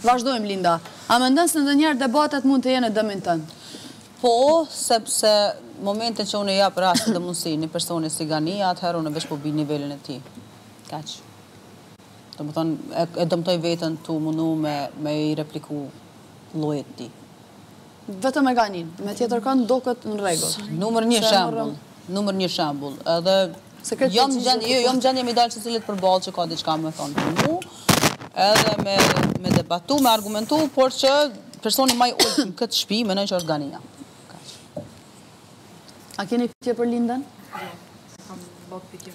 Vazhdojmë, Linda. A mendon se ndonjëherë debatet mund të jenë në dëmin tënd? Po, sepse në momentin që unë i jap rast dhe mundësi një personi si Gani, atëherë unë veç po bi n'nivelin e tij. Kaq. Domethënë e dëmtoj veten tu mundu me i repliku llojit të tij. Vetëm me Ganin, me tjetërkënd duket në rregull. Nëmër një shembull, nëmër një shembull, edhe jam gjendje, jo, jam gjendje me i dalë secilit përballë që ka diçka me thonë për mu, edhe me, me debatu, me argumentu, por që personi ma i ulët në këtë shpi, menoj që është Ganija. A keni pytje për Lindën? Jo, s'kam vetë pytje.